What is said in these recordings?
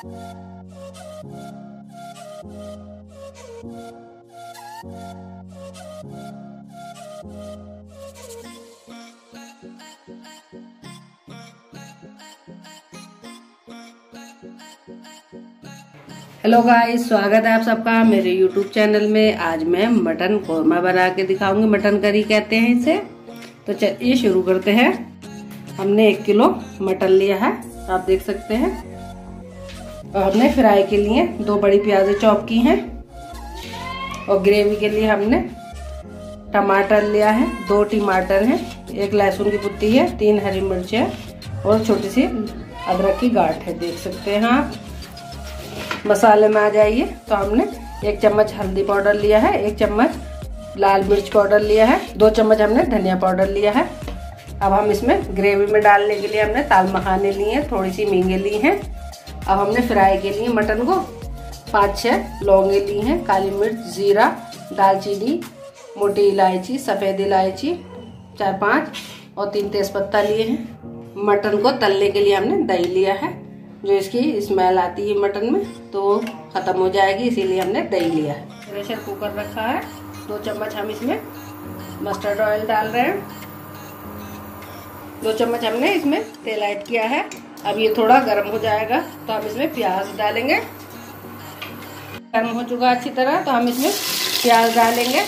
Hello guys, स्वागत है आप सबका मेरे यूट्यूब चैनल में। आज मैं मटन कौरमा बना के दिखाऊँगी। मटन करी कहते हैं इसे। तो चलिए शुरू करते हैं। हमने एक किलो मटन लिया है, आप देख सकते हैं। और हमने फ्राई के लिए दो बड़ी प्याज चॉप की हैं। और ग्रेवी के लिए हमने टमाटर लिया है, दो टमाटर हैं, एक लहसुन की पुत्ती है, तीन हरी मिर्च है और छोटी सी अदरक की गाठ है, देख सकते हैं आप। मसाले में आ जाइए। तो हमने एक चम्मच हल्दी पाउडर लिया है, एक चम्मच लाल मिर्च पाउडर लिया है, दो चम्मच हमने धनिया पाउडर लिया है। अब हम इसमें ग्रेवी में डालने के लिए हमने ताल मखाने लिए हैं थोड़ी सी मींगे ली हैं। अब हमने फ्राई के लिए मटन को पाँच छः लौंगे ली हैं, काली मिर्च, ज़ीरा, दालचीनी, मोटी इलायची, सफ़ेद इलायची, चार पाँच और तीन तेज़पत्ता लिए हैं। मटन को तलने के लिए हमने दही लिया है। जो इसकी स्मेल आती है मटन में तो ख़त्म हो जाएगी, इसीलिए हमने दही लिया है। प्रेशर कुकर रखा है। दो चम्मच हम इसमें मस्टर्ड ऑयल डाल रहे हैं। दो चम्मच हमने इसमें तेल ऐड किया है। अब ये थोड़ा गर्म हो जाएगा तो हम इसमें प्याज डालेंगे। गर्म हो चुका अच्छी तरह तो हम इसमें प्याज डालेंगे।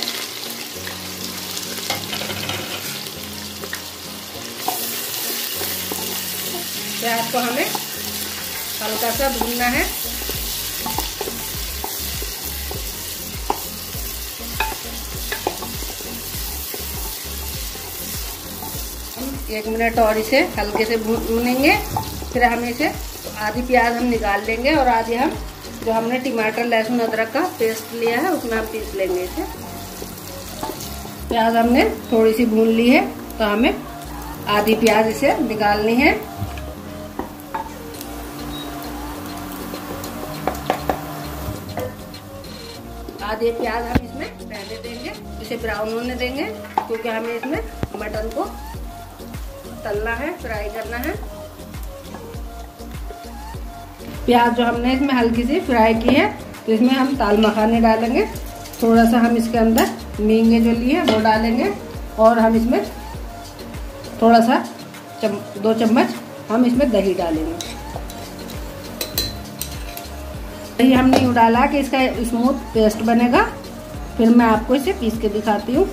प्याज को हमें हल्का सा भूनना है। एक मिनट और इसे हल्के से भूनेंगे। फिर हम इसे आधी प्याज हम निकाल लेंगे और आधी हम जो हमने टमाटर, लहसुन, अदरक का पेस्ट लिया है, उसमें हम पीस लेंगे इसे। प्याज हमने थोड़ी सी भून ली है तो हमें आधी प्याज इसे निकालनी है। आधे प्याज हम इसमें पहले देंगे, इसे ब्राउन होने देंगे, क्योंकि हमें इसमें मटन को तलना है, फ्राई करना है। प्याज जो हमने इसमें हल्की सी फ्राई की है तो इसमें हम ताल मखाने डालेंगे। थोड़ा सा हम इसके अंदर मींगे जो लिए वो डालेंगे और हम इसमें थोड़ा सा चम, दो चम्मच हम इसमें दही डालेंगे। दही हमने यूँ डाला कि इसका स्मूथ पेस्ट बनेगा। फिर मैं आपको इसे पीस के दिखाती हूँ।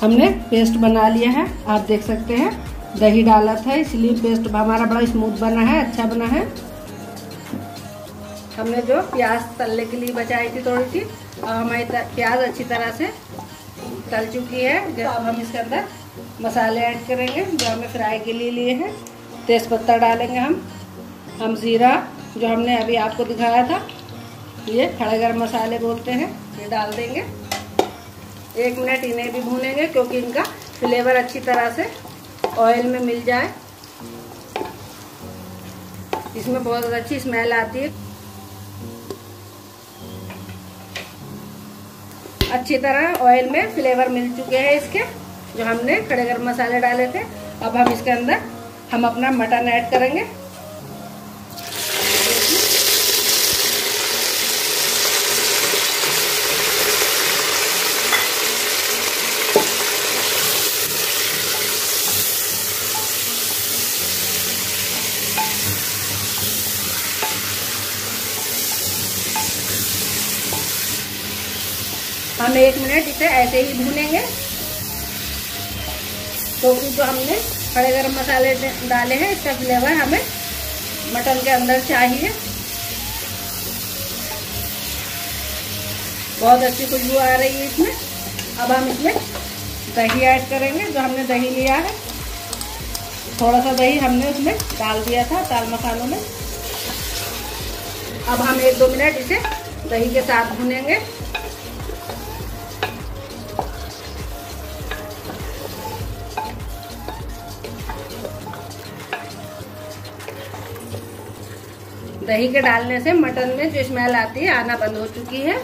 हमने पेस्ट बना लिया है आप देख सकते हैं। दही डाला था इसलिए पेस्ट हमारा बड़ा स्मूथ बना है अच्छा बना है। हमने जो प्याज तलने के लिए बचाई थी थोड़ी सी अब हमारी प्याज अच्छी तरह से तल चुकी है। जब अब हम इसके अंदर मसाले ऐड करेंगे, जो हमें फ्राई के लिए लिए हैं, तेज़पत्ता डालेंगे हम हम ज़ीरा, जो हमने अभी आपको दिखाया था, ये खड़े गर्म मसाले बोलते हैं, ये डाल देंगे। एक मिनट इन्हें भी भूनेंगे, क्योंकि इनका फ्लेवर अच्छी तरह से ऑयल में मिल जाए। इसमें बहुत अच्छी स्मेल आती है। अच्छी तरह ऑयल में फ्लेवर मिल चुके हैं इसके, जो हमने खड़े गर्म मसाले डाले थे। अब हम इसके अंदर, हम अपना मटन ऐड करेंगे। हम एक मिनट इसे ऐसे ही भूनेंगे। तो जो हमने खड़े गर्म मसाले डाले हैं, इसका फ्लेवर हमें मटन के अंदर चाहिए। बहुत अच्छी खुशबू आ रही है इसमें। अब हम इसमें दही ऐड करेंगे, जो हमने दही लिया है। थोड़ा सा दही हमने उसमें डाल दिया था, दाल मसालों में। अब हम एक दो मिनट इसे दही के साथ भुनेंगे। दही के डालने से मटन में जो स्मेल आती है, आना बंद हो चुकी है,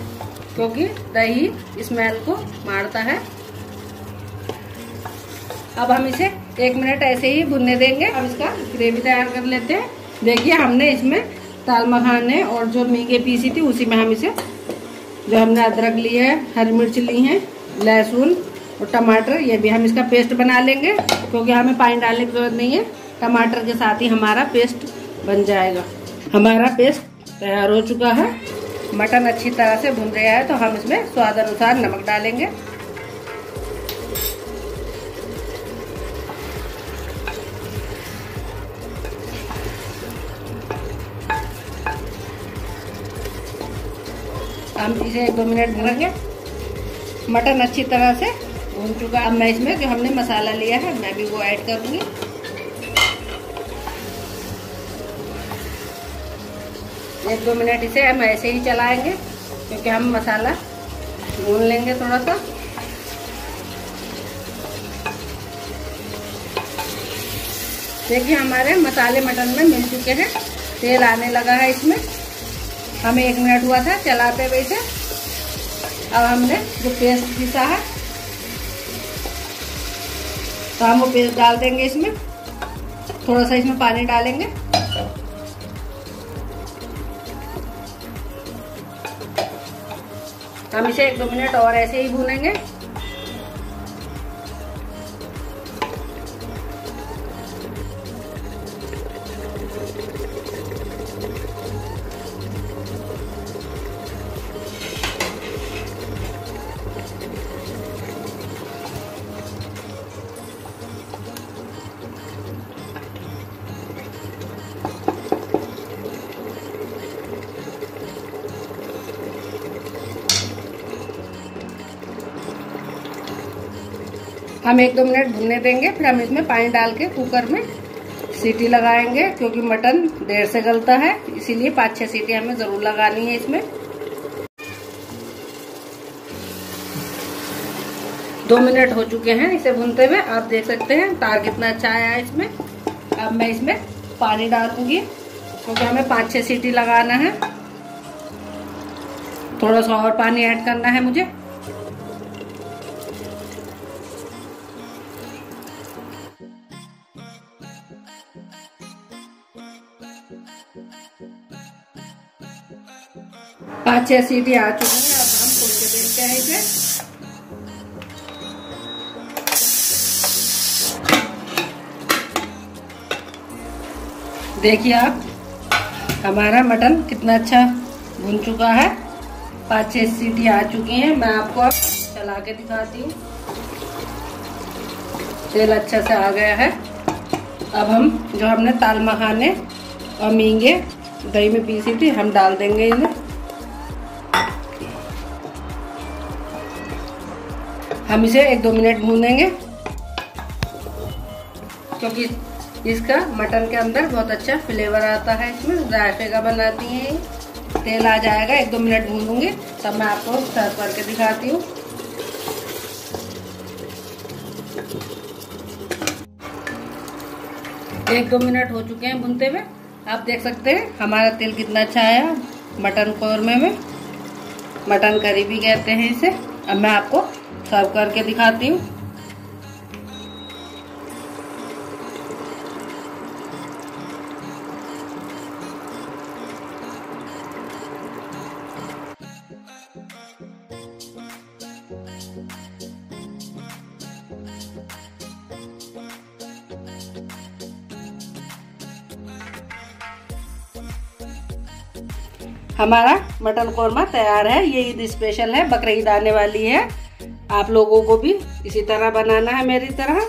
क्योंकि दही स्मेल को मारता है। अब हम इसे एक मिनट ऐसे ही भुनने देंगे। अब इसका ग्रेवी तैयार कर लेते हैं। देखिए, हमने इसमें दाल मखाने और जो मीगे पीसी थी, उसी में हम इसे जो हमने अदरक ली है, हरी मिर्च ली है, लहसुन और टमाटर, ये भी हम इसका पेस्ट बना लेंगे, क्योंकि हमें पानी डालने की ज़रूरत नहीं है। टमाटर के साथ ही हमारा पेस्ट बन जाएगा। हमारा पेस्ट तैयार हो चुका है। मटन अच्छी तरह से भुन गया है तो हम इसमें स्वाद अनुसार नमक डालेंगे। हम इसे एक दो मिनट भरेंगे मटन अच्छी तरह से भून चुका अब मैं इसमें जो हमने मसाला लिया है, मैं भी वो ऐड करूँगी एक दो मिनट इसे हम ऐसे ही चलाएँगे, क्योंकि हम मसाला भून लेंगे थोड़ा सा। देखिए हमारे मसाले मटन में मिल चुके हैं, तेल आने लगा है इसमें। हमें एक मिनट हुआ था चलाते हुए इसे। अब हमने जो पेस्ट पीसा है तो हम वो पेस्ट डाल देंगे इसमें। थोड़ा सा इसमें पानी डालेंगे। हम इसे एक दो मिनट और ऐसे ही भूनेंगे। हम एक दो मिनट भुनने देंगे, फिर हम इसमें पानी डाल के कुकर में सीटी लगाएँगे, क्योंकि मटन देर से गलता है, इसीलिए पाँच छह सीटी हमें ज़रूर लगानी है इसमें। दो मिनट हो चुके हैं इसे भूनते हुए, आप देख सकते हैं तार कितना अच्छा आया है इसमें। अब मैं इसमें पानी डालूँगी, क्योंकि हमें पाँच छह सीटी लगाना है। थोड़ा सा और पानी ऐड करना है मुझे। पाँच, छह सीटी आ चुके हैं, अब हम खोल के देखते हैं इसे। देखिए आप, हमारा मटन कितना अच्छा भुन चुका है। पाँच, छह सीटी आ चुकी हैं। मैं आपको अब चला के दिखाती हूँ। तेल अच्छा से आ गया है। अब हम जो हमने ताल मखाने और मींगे दही में पीसी थी, हम डाल देंगे इन्हें। हम इसे एक दो मिनट भूनेंगे। क्योंकि इसका मटन के अंदर बहुत अच्छा फ्लेवर आता है इसमें, जायफे का बनाती है तेल आ जाएगा, एक दो मिनट भूनूँगी, तब मैं आपको सर्व करके दिखाती हूँ। एक दो मिनट हो चुके हैं भूनते हुए। आप देख सकते हैं, हमारा तेल कितना अच्छा आया मटन कौरमे में। मटन करी भी कहते हैं इसे। अब मैं आपको सर्व करके दिखाती हूँ। हमारा मटन कौरमा तैयार है। ये ईद स्पेशल है बकरीद आने वाली है। आप लोगों को भी इसी तरह बनाना है मेरी तरह।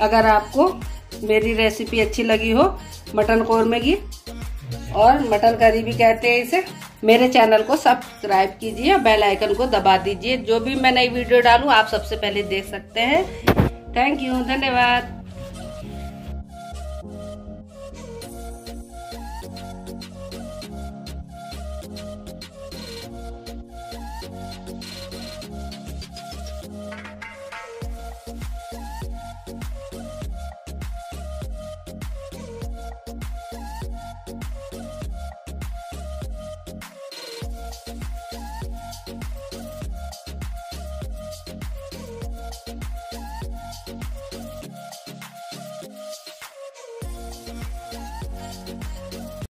अगर आपको मेरी रेसिपी अच्छी लगी हो, मटन कौरमे की और मटन करी भी कहते हैं इसे, मेरे चैनल को सब्सक्राइब कीजिए बेल आइकन को दबा दीजिए। जो भी मैं नई वीडियो डालूं, आप सबसे पहले देख सकते हैं। थैंक यू धन्यवाद।